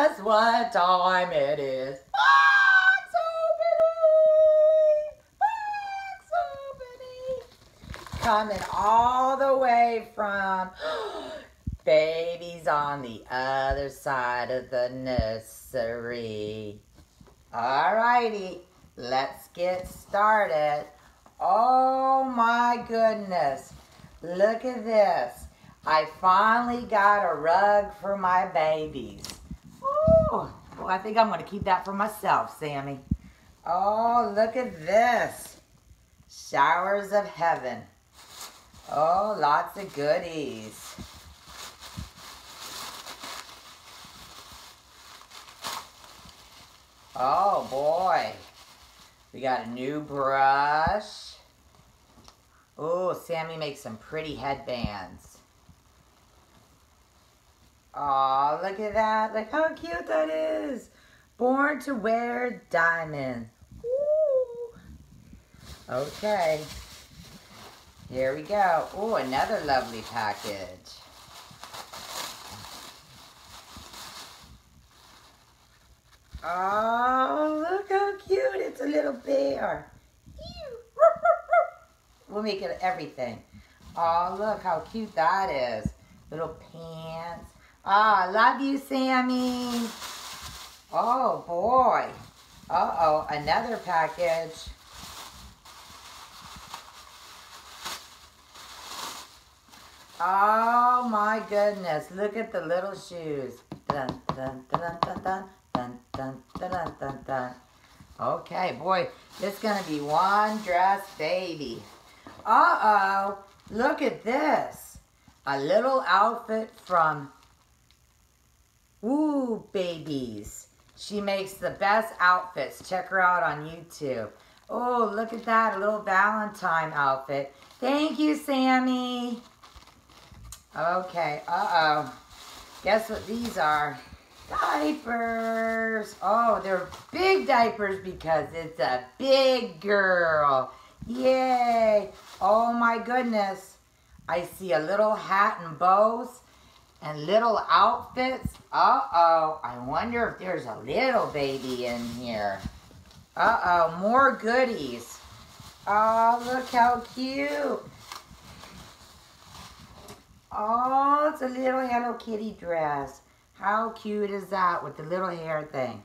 guess what time it is? Box opening! Box opening! Coming all the way from babies on the other side of the nursery. Alrighty, let's get started. Oh my goodness, look at this. I finally got a rug for my babies. Oh, well, I think I'm going to keep that for myself, Sammy. Oh, look at this. Showers of heaven. Oh, lots of goodies. Oh, boy. We got a new brush. Oh, Sammy makes some pretty headbands. Oh, look at that. Look how cute that is. Born to wear diamonds. Ooh. Okay. Here we go. Oh, another lovely package. Oh, look how cute. It's a little bear. We'll make it everything. Oh, look how cute that is. Little pants. Ah, love you, Sammy. Oh, boy. Uh-oh, another package. Oh, my goodness. Look at the little shoes. Dun, dun, dun, dun, dun, dun, dun, dun, dun, dun, dun. Okay, boy, it's going to be one dress baby. Uh-oh, look at this. A little outfit from Woo Babies. She makes the best outfits. Check her out on YouTube. Oh, look at that, a little Valentine outfit. Thank you, Sammy. Okay, uh-oh. Guess what these are? Diapers. Oh, they're big diapers because it's a big girl. Yay. Oh my goodness. I see a little hat and bows and little outfits. Uh-oh. I wonder if there's a little baby in here. Uh-oh. More goodies. Oh, look how cute. Oh, it's a little Hello Kitty dress. How cute is that with the little hair thing?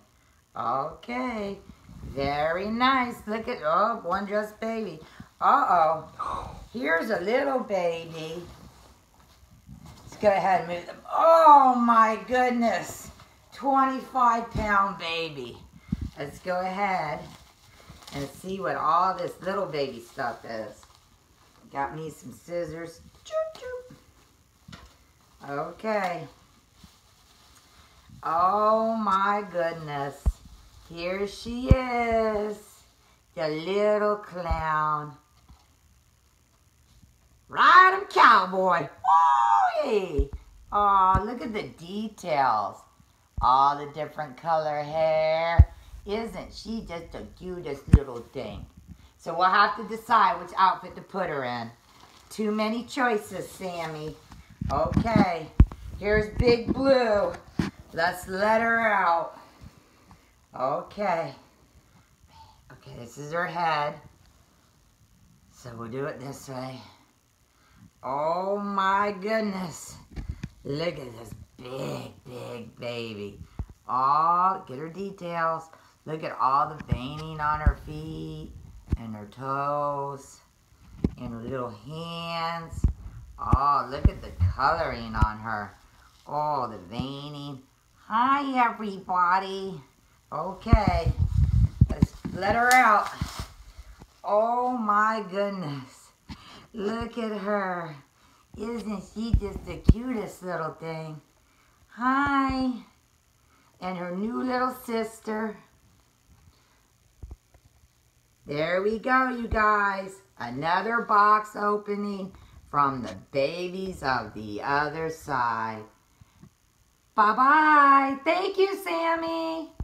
Okay. Very nice. Look at, oh, one dress baby. Uh-oh. Here's a little baby. Go ahead and move them. Oh, my goodness. 25 pound baby. Let's go ahead and see what all this little baby stuff is. Got me some scissors. Okay. Oh my goodness. Here she is. The little clown. Ride him, cowboy. Oh, oh, look at the details. All the different color hair. Isn't she just the cutest little thing? So we'll have to decide which outfit to put her in. Too many choices, Sammy. Okay, here's Big Blue. Let's let her out. Okay. Okay, this is her head. So we'll do it this way. Oh my goodness. Look at this big, big baby. Oh, get her details. Look at all the veining on her feet and her toes and her little hands. Oh, look at the coloring on her. Oh, the veining. Hi, everybody. Okay, let's let her out. Oh, my goodness. Look at her. Isn't she just the cutest little thing? Hi. And her new little sister. There we go, you guys. Another box opening from the babies of the other side. Bye-bye. Thank you, Sammy.